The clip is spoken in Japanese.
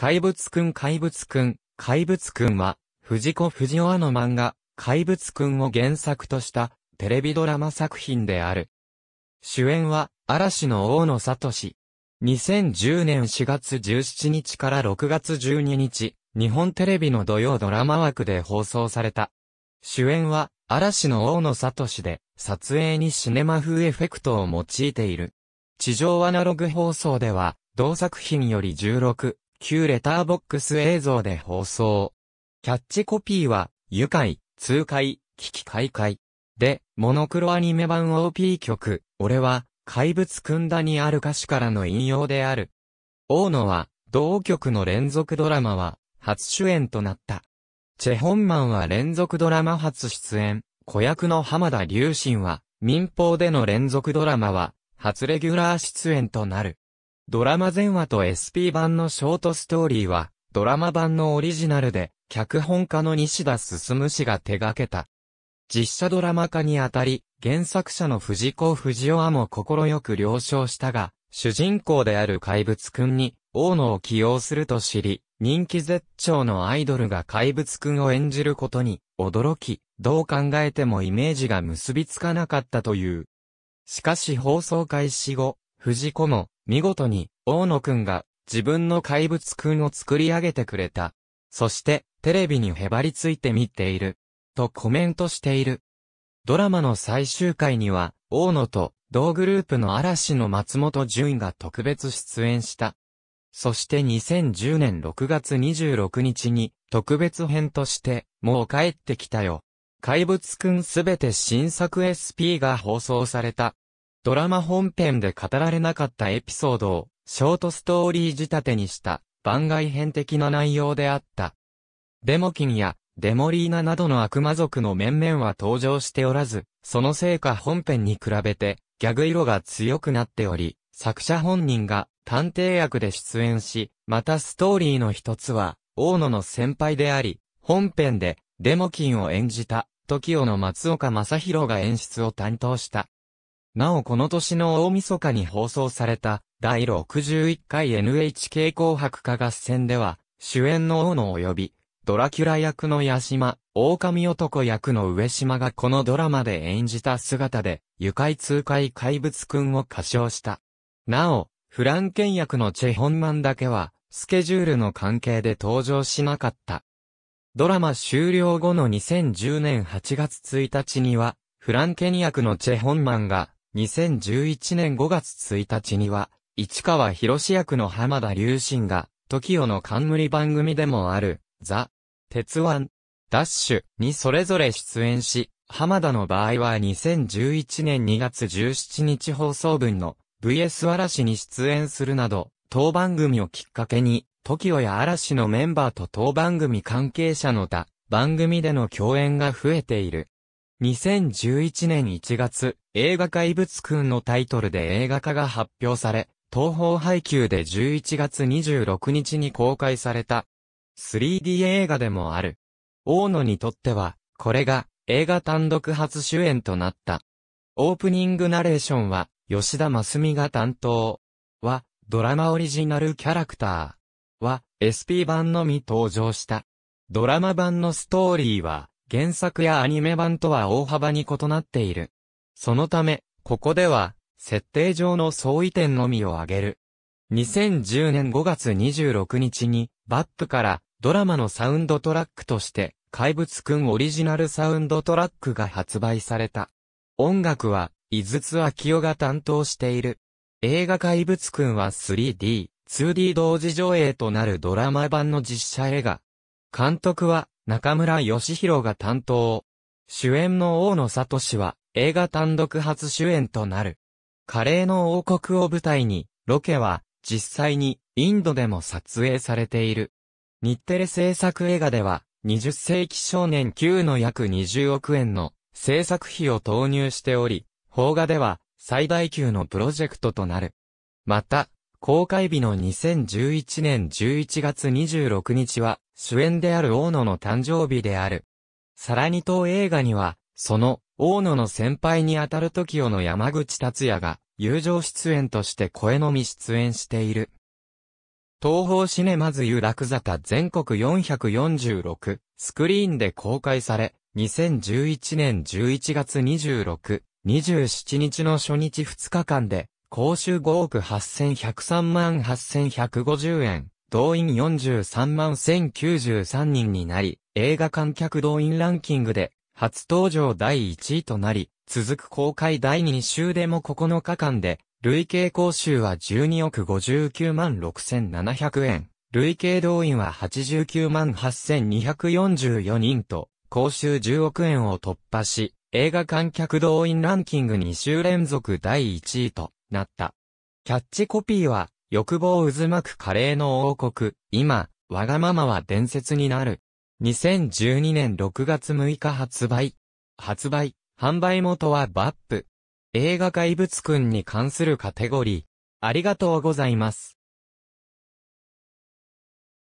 怪物くん怪物くん、怪物くんは、藤子不二雄の漫画、怪物くんを原作としたテレビドラマ作品である。主演は、嵐の大野聡。2010年4月17日から6月12日、日本テレビの土曜ドラマ枠で放送された。主演は、嵐の大野聡で、撮影にシネマ風エフェクトを用いている。地上アナログ放送では、同作品より16、旧レターボックス映像で放送。キャッチコピーは、愉快、痛快、危機快快。で、モノクロアニメ版 OP 曲、俺は、怪物くんだにある歌詞からの引用である。大野は、同曲の連続ドラマは、初主演となった。チェホンマンは連続ドラマ初出演、子役の浜田隆信は、民放での連続ドラマは、初レギュラー出演となる。ドラマ前話と SP 版のショートストーリーは、ドラマ版のオリジナルで、脚本家の西田進氏が手掛けた。実写ドラマ化にあたり、原作者の藤子不二雄はも快く了承したが、主人公である怪物くんに、大野を起用すると知り、人気絶頂のアイドルが怪物くんを演じることに、驚き、どう考えてもイメージが結びつかなかったという。しかし放送開始後、藤子も、見事に、大野くんが、自分の怪物くんを作り上げてくれた。そして、テレビにへばりついて見ている。とコメントしている。ドラマの最終回には、大野と、同グループの嵐の松本潤が特別出演した。そして2010年6月26日に、特別編として、もう帰ってきたよ。怪物くんすべて新作 SP が放送された。ドラマ本編で語られなかったエピソードを、ショートストーリー仕立てにした番外編的な内容であった。デモキンやデモリーナなどの悪魔族の面々は登場しておらず、そのせいか本編に比べてギャグ色が強くなっており、作者本人が探偵役で出演し、またストーリーの一つは、大野の先輩であり、本編でデモキンを演じた、TOKIO の松岡正宏が演出を担当した。なおこの年の大晦日に放送された第61回 NHK 紅白歌合戦では主演の大野及びドラキュラ役の八島、狼男役の上島がこのドラマで演じた姿で愉快痛快怪物くんを歌唱した。なお、フランケン役のチェホンマンだけはスケジュールの関係で登場しなかった。ドラマ終了後の2010年8月1日には、フランケン役のチェホンマンが2011年5月1日には、市川博士役の浜田隆信が、TOKIO の冠番組でもある、ザ・鉄腕、ダッシュにそれぞれ出演し、浜田の場合は2011年2月17日放送分の VS 嵐に出演するなど、当番組をきっかけに、TOKIO や嵐のメンバーと当番組関係者の他、番組での共演が増えている。2011年1月、映画怪物くんのタイトルで映画化が発表され、東方配給で11月26日に公開された 3D 映画でもある。大野にとっては、これが映画単独初主演となった。オープニングナレーションは吉田真澄が担当。は、ドラマオリジナルキャラクター。は、SP 版のみ登場した。ドラマ版のストーリーは、原作やアニメ版とは大幅に異なっている。そのため、ここでは、設定上の相違点のみを挙げる。2010年5月26日に、バップからドラマのサウンドトラックとして、怪物くんオリジナルサウンドトラックが発売された。音楽は、井筒明夫が担当している。映画怪物くんは 3D、2D 同時上映となるドラマ版の実写映画。監督は、中村義弘が担当。主演の大野聡は映画単独初主演となる。カレーの王国を舞台に、ロケは実際にインドでも撮影されている。日テレ制作映画では、20世紀少年9の約20億円の制作費を投入しており、邦画では最大級のプロジェクトとなる。また、公開日の2011年11月26日は、主演である大野の誕生日である。さらに当映画には、その、大野の先輩にあたる TOKIO の山口達也が、友情出演として声のみ出演している。東方シネマズ有楽坂全国446スクリーンで公開され、2011年11月26、27日の初日2日間で、公衆5億8103万8150円、動員43万1093人になり、映画観客動員ランキングで、初登場第1位となり、続く公開第2週でも9日間で、累計公衆は12億59万6700円、累計動員は89万8244人と、公衆10億円を突破し、映画観客動員ランキング2週連続第1位となった。キャッチコピーは、欲望渦巻くカレーの王国、今、わがままは伝説になる。2012年6月6日発売。発売、販売元はバップ。映画怪物くんに関するカテゴリー。ありがとうございます。